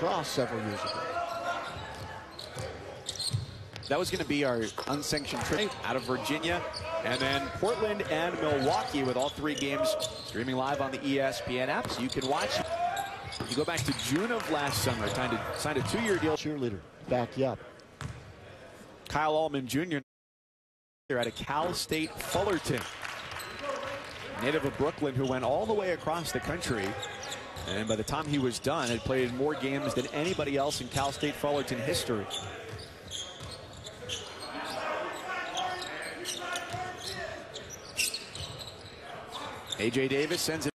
lacrosse several years ago. That was going to be our unsanctioned trip out of Virginia. And then Portland and Milwaukee with all three games streaming live on the ESPN app. So you can watch. You go back to June of last summer, signed a, signed a two-year deal. Cheerleader, back you up. Kyle Allman Jr. They're at a Cal State Fullerton. Native of Brooklyn who went all the way across the country. And by the time he was done, had played more games than anybody else in Cal State Fullerton history. A.J. Davis sends it.